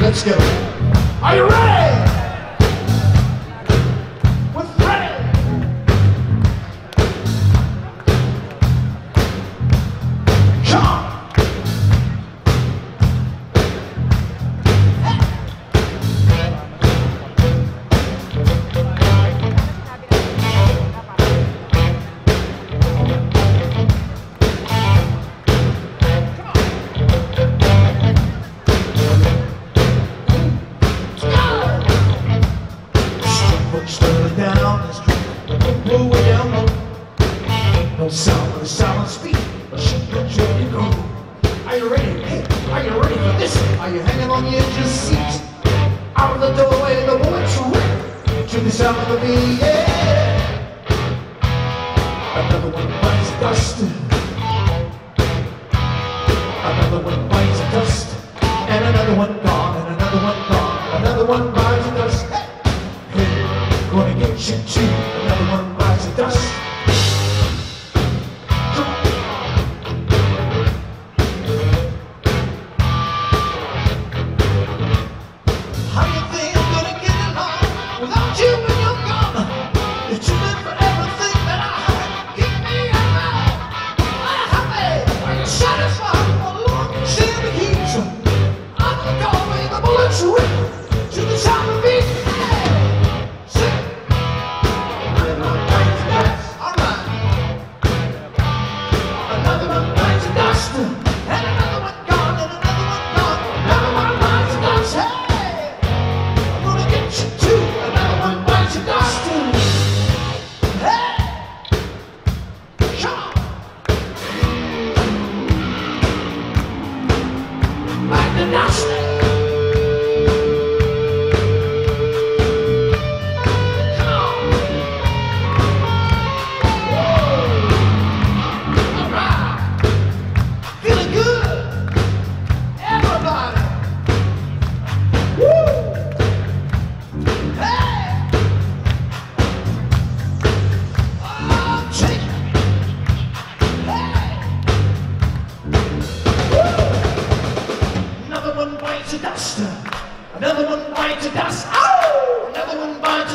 Let's go. Are you ready? Driving down the street with a blue yellow. No sound with a silent speech. Shoot the train and go. Are you ready? Hey, are you ready for this? Are you hanging on the edge of the seat? Out of the doorway, the woman tripped to the sound of the beat. Yeah. Another one bites dust. Another one bites dust. And another one gone. And another one gone. Another one bites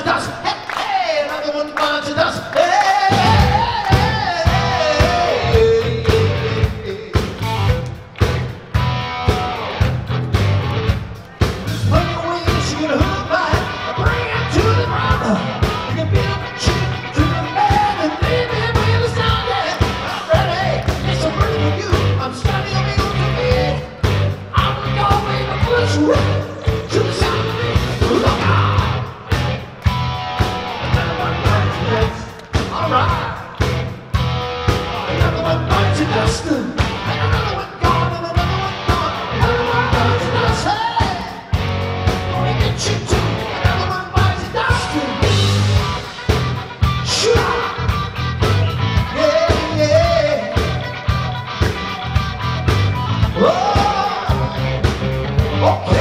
that's 어?